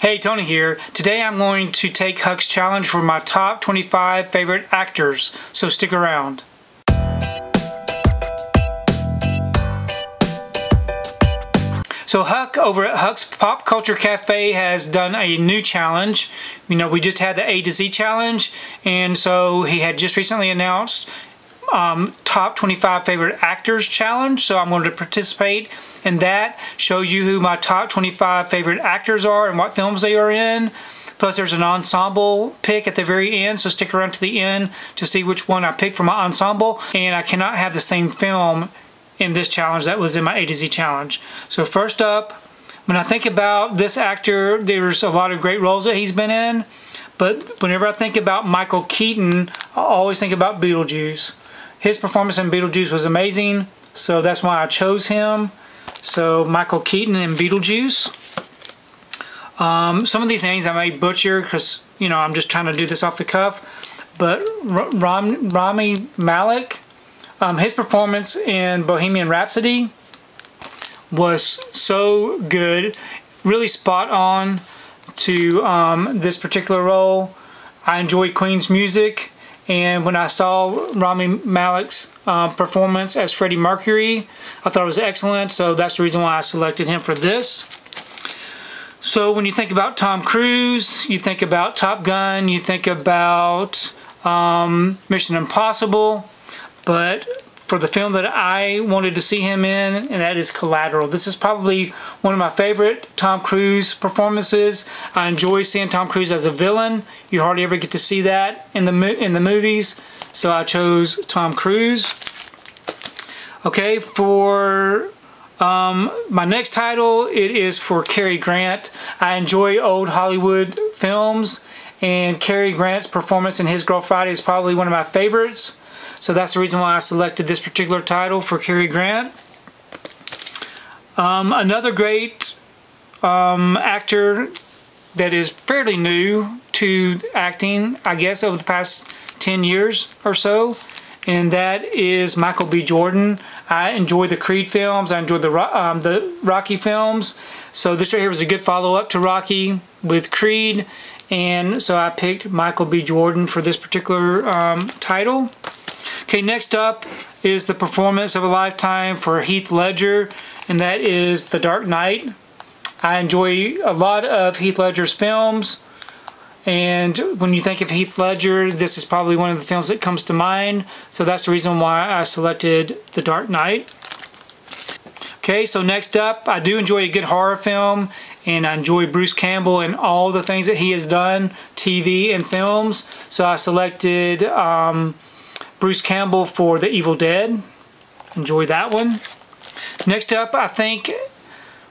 Hey, Tony here. Today I'm going to take Huck's challenge for my top 25 favorite actors, so stick around. So Huck over at Huck's Pop Culture Cafe has done a new challenge. You know, we just had the A to Z challenge, and so he had just recently announced um, top 25 favorite actors challenge. So I'm going to participate in that, show you who my top 25 favorite actors are and what films they are in. Plus there's an ensemble pick at the very end, so stick around to the end to see which one I picked for my ensemble. And I cannot have the same film in this challenge that was in my A to Z challenge. So first up, when I think about this actor, there's a lot of great roles that he's been in. But whenever I think about Michael Keaton, I always think about Beetlejuice. His performance in Beetlejuice was amazing, so that's why I chose him. So Michael Keaton in Beetlejuice. Um, some of these names I may butcher because, you know, I'm just trying to do this off the cuff. But Ram, Rami Malek, um, his performance in Bohemian Rhapsody was so good. Really spot on to um, this particular role. I enjoy Queen's music. And when I saw Rami Malek's uh, performance as Freddie Mercury, I thought it was excellent. So that's the reason why I selected him for this. So when you think about Tom Cruise, you think about Top Gun, you think about um, Mission Impossible. But for the film that I wanted to see him in, and that is Collateral. This is probably one of my favorite Tom Cruise performances. I enjoy seeing Tom Cruise as a villain. You hardly ever get to see that in the in the movies, so I chose Tom Cruise. Okay, for um, my next title, it is for Cary Grant. I enjoy old Hollywood films, and Cary Grant's performance in His Girl Friday is probably one of my favorites. So that's the reason why I selected this particular title for Cary Grant. Um, another great um, actor that is fairly new to acting, I guess, over the past 10 years or so, and that is Michael B. Jordan. I enjoy the Creed films. I enjoy the um, the Rocky films. So this right here was a good follow-up to Rocky with Creed, and so I picked Michael B. Jordan for this particular um, title. Okay, next up is the performance of a lifetime for Heath Ledger, and that is The Dark Knight. I enjoy a lot of Heath Ledger's films, and when you think of Heath Ledger, this is probably one of the films that comes to mind, so that's the reason why I selected The Dark Knight. Okay, so next up, I do enjoy a good horror film, and I enjoy Bruce Campbell and all the things that he has done, TV and films, so I selected um, Bruce Campbell for The Evil Dead. Enjoy that one. Next up, I think,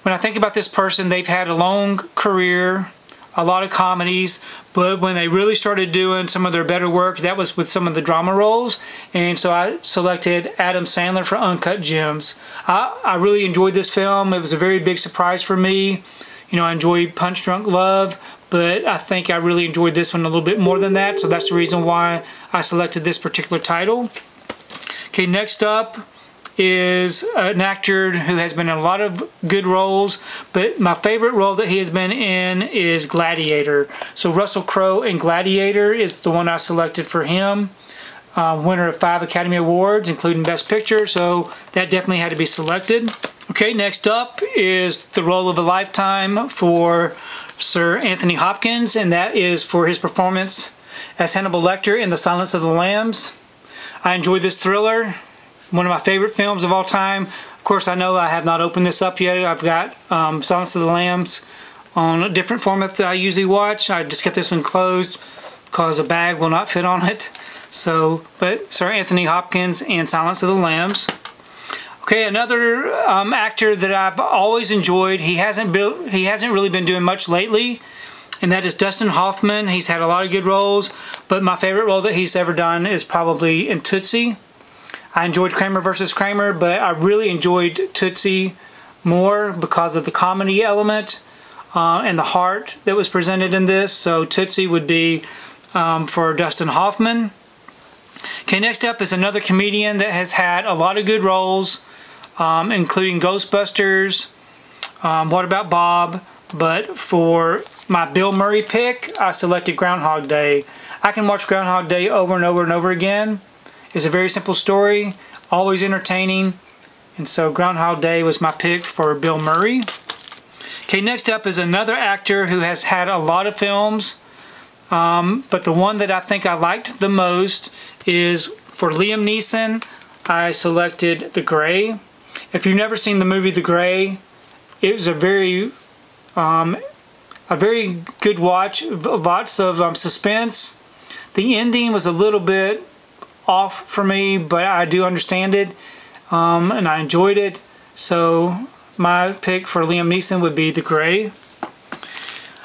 when I think about this person, they've had a long career, a lot of comedies, but when they really started doing some of their better work, that was with some of the drama roles. And so I selected Adam Sandler for Uncut Gems. I, I really enjoyed this film. It was a very big surprise for me. You know, I enjoyed Punch Drunk Love, but I think I really enjoyed this one a little bit more than that, so that's the reason why I selected this particular title. Okay, next up is an actor who has been in a lot of good roles, but my favorite role that he has been in is Gladiator. So Russell Crowe in Gladiator is the one I selected for him. Uh, winner of five Academy Awards, including Best Picture, so that definitely had to be selected. Okay, next up is the role of a lifetime for Sir Anthony Hopkins, and that is for his performance as Hannibal Lecter in The Silence of the Lambs. I enjoyed this thriller, one of my favorite films of all time. Of course, I know I have not opened this up yet. I've got um, Silence of the Lambs on a different format that I usually watch. I just kept this one closed because a bag will not fit on it. So, but Sir Anthony Hopkins and Silence of the Lambs. Okay, another um, actor that I've always enjoyed. He hasn't built, he hasn't really been doing much lately, and that is Dustin Hoffman. He's had a lot of good roles, but my favorite role that he's ever done is probably in Tootsie. I enjoyed Kramer versus Kramer, but I really enjoyed Tootsie more because of the comedy element uh, and the heart that was presented in this. So Tootsie would be um, for Dustin Hoffman. Okay, next up is another comedian that has had a lot of good roles um, including Ghostbusters, um, What About Bob, but for my Bill Murray pick, I selected Groundhog Day. I can watch Groundhog Day over and over and over again. It's a very simple story, always entertaining. And so Groundhog Day was my pick for Bill Murray. Okay, next up is another actor who has had a lot of films. Um, but the one that I think I liked the most is for Liam Neeson, I selected The Grey. If you've never seen the movie The Grey, it was a very um, a very good watch. Lots of um, suspense. The ending was a little bit off for me, but I do understand it, um, and I enjoyed it. So my pick for Liam Neeson would be The Grey.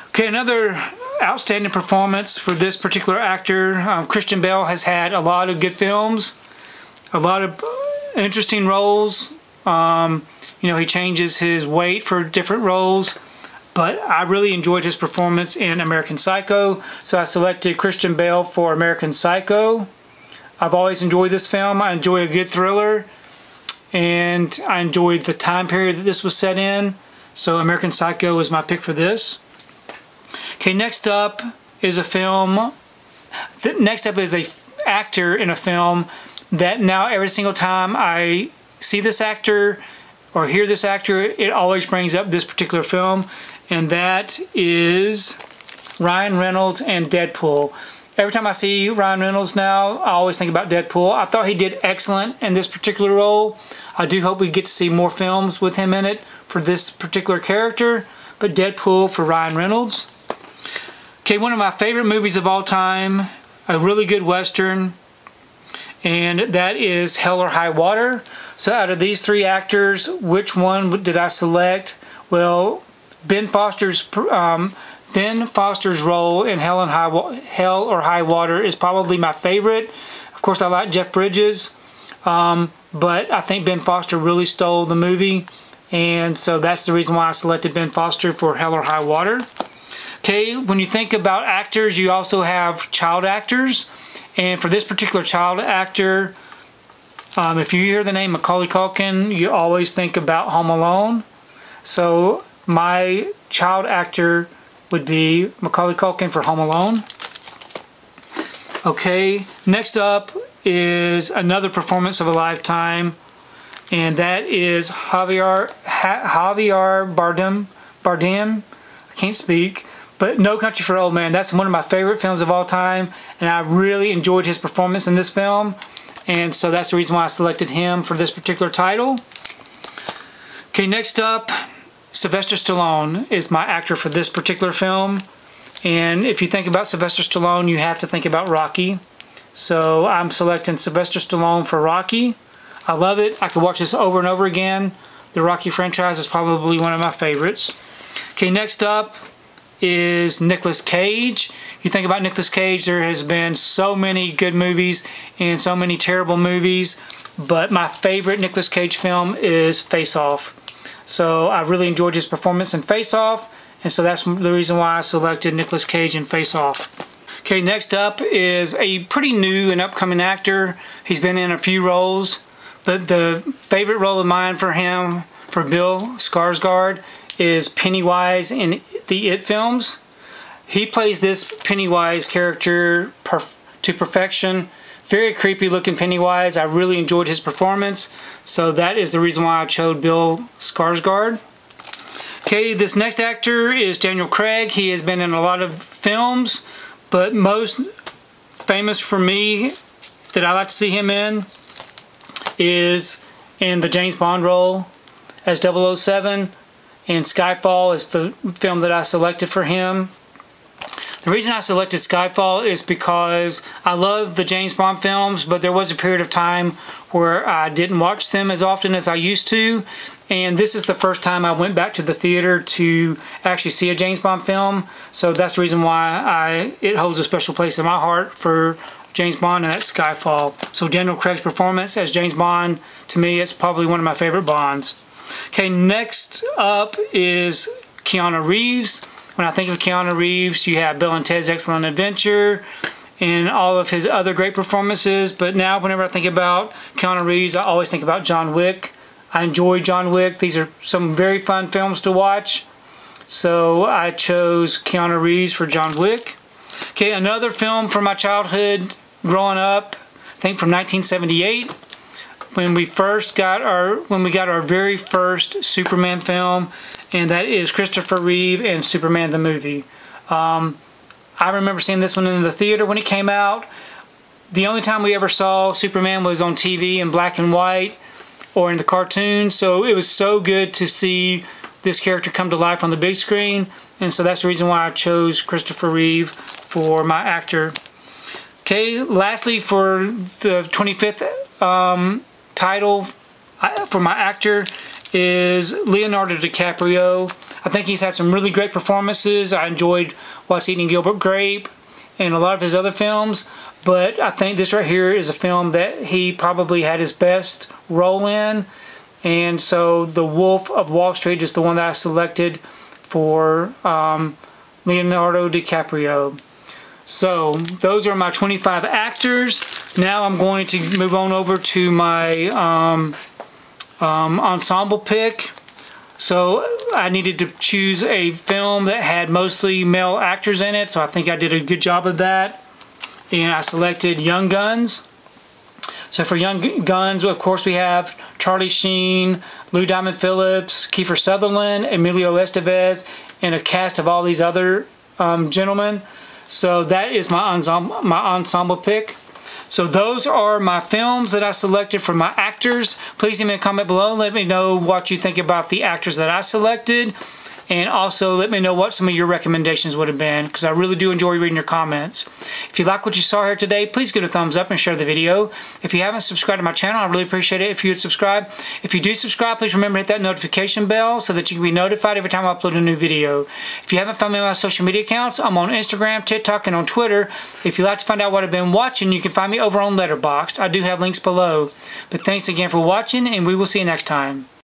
Okay, another outstanding performance for this particular actor. Um, Christian Bale has had a lot of good films, a lot of interesting roles. Um, you know, he changes his weight for different roles, but I really enjoyed his performance in American Psycho, so I selected Christian Bale for American Psycho. I've always enjoyed this film. I enjoy a good thriller, and I enjoyed the time period that this was set in. So American Psycho was my pick for this. Okay, next up is a film. Next up is a actor in a film that now every single time I see this actor or hear this actor, it always brings up this particular film, and that is Ryan Reynolds and Deadpool. Every time I see Ryan Reynolds now, I always think about Deadpool. I thought he did excellent in this particular role. I do hope we get to see more films with him in it for this particular character, but Deadpool for Ryan Reynolds. Okay, one of my favorite movies of all time, a really good Western, and that is Hell or High Water. So out of these three actors, which one did I select? Well, Ben Foster's um, Ben Foster's role in Hell, and High, Hell or High Water is probably my favorite. Of course, I like Jeff Bridges, um, but I think Ben Foster really stole the movie, and so that's the reason why I selected Ben Foster for Hell or High Water. Okay, when you think about actors, you also have child actors. And for this particular child actor, um, if you hear the name Macaulay Culkin, you always think about Home Alone. So my child actor would be Macaulay Culkin for Home Alone. Okay, next up is another performance of a lifetime, and that is Javier Javier Bardem. Bardem, I can't speak. But No Country for Old Men, that's one of my favorite films of all time, and I really enjoyed his performance in this film, and so that's the reason why I selected him for this particular title. Okay, next up, Sylvester Stallone is my actor for this particular film, and if you think about Sylvester Stallone, you have to think about Rocky. So I'm selecting Sylvester Stallone for Rocky. I love it. I could watch this over and over again. The Rocky franchise is probably one of my favorites. Okay, next up, is Nicolas Cage. You think about Nicolas Cage, there has been so many good movies and so many terrible movies, but my favorite Nicolas Cage film is Face Off. So I really enjoyed his performance in Face Off, and so that's the reason why I selected Nicolas Cage in Face Off. Okay, next up is a pretty new and upcoming actor. He's been in a few roles, but the favorite role of mine for him, for Bill Skarsgård, is Pennywise in the It films. He plays this Pennywise character perf to perfection. Very creepy looking Pennywise. I really enjoyed his performance. So that is the reason why I chose Bill Skarsgård. Okay, this next actor is Daniel Craig. He has been in a lot of films, but most famous for me that I like to see him in is in the James Bond role as 007 and Skyfall is the film that I selected for him. The reason I selected Skyfall is because I love the James Bond films, but there was a period of time where I didn't watch them as often as I used to, and this is the first time I went back to the theater to actually see a James Bond film, so that's the reason why I it holds a special place in my heart for James Bond, and that's Skyfall. So Daniel Craig's performance as James Bond, to me, it's probably one of my favorite Bonds. Okay, next up is Keanu Reeves. When I think of Keanu Reeves, you have Bill and Ted's Excellent Adventure and all of his other great performances. But now, whenever I think about Keanu Reeves, I always think about John Wick. I enjoy John Wick. These are some very fun films to watch. So I chose Keanu Reeves for John Wick. Okay, another film from my childhood growing up, I think from 1978, when we first got our when we got our very first Superman film, and that is Christopher Reeve and Superman the movie. Um, I remember seeing this one in the theater when it came out. The only time we ever saw Superman was on TV in black and white or in the cartoon, so it was so good to see this character come to life on the big screen, and so that's the reason why I chose Christopher Reeve for my actor. Okay, lastly, for the 25th um, title for my actor is Leonardo DiCaprio. I think he's had some really great performances. I enjoyed What's Eating Gilbert Grape and a lot of his other films, but I think this right here is a film that he probably had his best role in. And so The Wolf of Wall Street is the one that I selected for um, Leonardo DiCaprio. So those are my 25 actors. Now I'm going to move on over to my um, um, ensemble pick. So I needed to choose a film that had mostly male actors in it. So I think I did a good job of that. And I selected Young Guns. So for Young Guns, of course, we have Charlie Sheen, Lou Diamond Phillips, Kiefer Sutherland, Emilio Estevez, and a cast of all these other um, gentlemen. So that is my ensemble, my ensemble pick. So those are my films that I selected for my actors. Please leave me a comment below. And let me know what you think about the actors that I selected. And also let me know what some of your recommendations would have been because I really do enjoy reading your comments. If you like what you saw here today, please give it a thumbs up and share the video. If you haven't subscribed to my channel, I really appreciate it if you would subscribe. If you do subscribe, please remember to hit that notification bell so that you can be notified every time I upload a new video. If you haven't found me on my social media accounts, I'm on Instagram, TikTok, and on Twitter. If you'd like to find out what I've been watching, you can find me over on Letterboxd. I do have links below. But thanks again for watching, and we will see you next time.